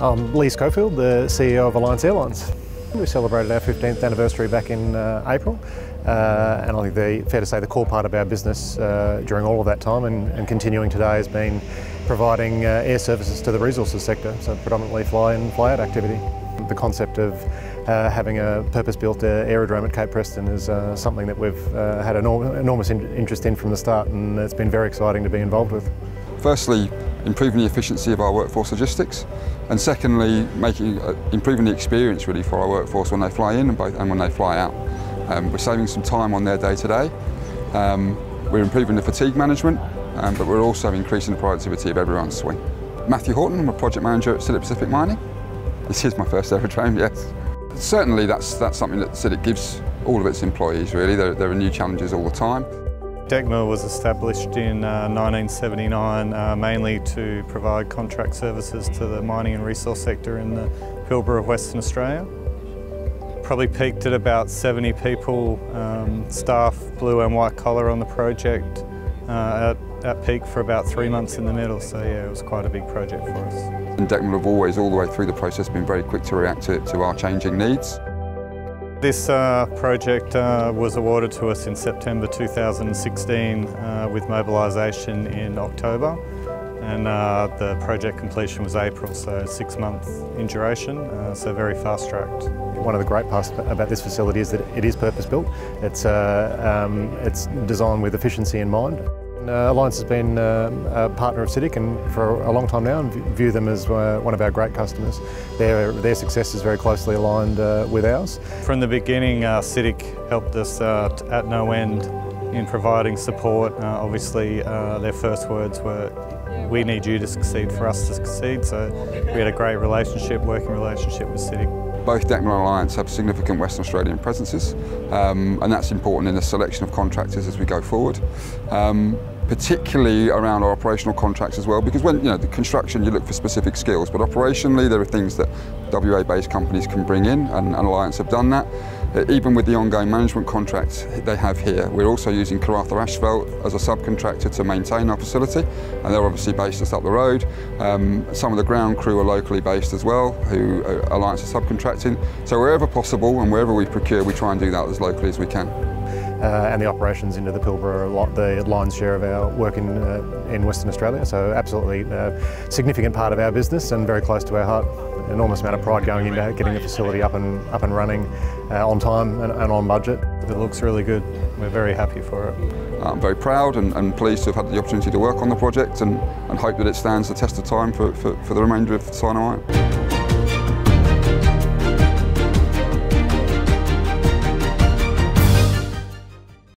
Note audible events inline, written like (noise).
I'm Lee Schofield, the CEO of Alliance Airlines. We celebrated our 15th anniversary back in uh, April uh, and I think the, fair to say the core part of our business uh, during all of that time and, and continuing today has been providing uh, air services to the resources sector, so predominantly fly-in, fly-out activity. The concept of uh, having a purpose-built uh, aerodrome at Cape Preston is something that we've had an enormous in interest in from the start and it's been very exciting to be involved with. Firstly, improving the efficiency of our workforce logistics and secondly, making, uh, improving the experience really for our workforce when they fly in and, both, and when they fly out. Um, we're saving some time on their day to day. Um, we're improving the fatigue management, um, but we're also increasing the productivity of everyone's swing. Matthew Horton, I'm a project manager at CITIC Pacific Mining. This is my first aerodrome, (laughs) yes. Certainly that's, that's something that CITIC gives all of its employees really. There, there are new challenges all the time. Decmil was established in uh, 1979 uh, mainly to provide contract services to the mining and resource sector in the Pilbara of Western Australia. Probably peaked at about 70 people, um, staff blue and white collar on the project uh, at, at peak for about three months in the middle so yeah it was quite a big project for us. And Decmil have always all the way through the process been very quick to react to, to our changing needs. This uh, project uh, was awarded to us in September 2016 uh, with mobilisation in October and uh, the project completion was April, so six months in duration, uh, so very fast tracked. One of the great parts about this facility is that it is purpose built. It's, uh, um, it's designed with efficiency in mind. Uh, Alliance has been uh, a partner of CITIC and for a long time now and view them as uh, one of our great customers. Their, their success is very closely aligned uh, with ours. From the beginning, uh, CITIC helped us uh, at no end in providing support. Uh, obviously, their first words were, we need you to succeed for us to succeed, so we had a great relationship, working relationship with CITIC. Both Decmil and Alliance have significant Western Australian presences um, and that's important in the selection of contractors as we go forward. Um, particularly around our operational contracts as well because when you know the construction you look for specific skills but operationally there are things that WA based companies can bring in and, and Alliance have done that. Uh, even with the ongoing management contracts they have here we're also using Karratha Asphalt as a subcontractor to maintain our facility and they're obviously based just up the road. Um, some of the ground crew are locally based as well who uh, Alliance is subcontracting. So wherever possible and wherever we procure we try and do that as locally as we can uh, and the operations into the Pilbara are the lion's share of our work in, uh, in Western Australia. So absolutely a uh, significant part of our business and very close to our heart. Enormous amount of pride going into getting the facility up and up and running uh, on time and, and, on budget. It looks really good. We're very happy for it. I'm very proud and, and, pleased to have had the opportunity to work on the project and, and hope that it stands the test of time for, for, for the remainder of Sino.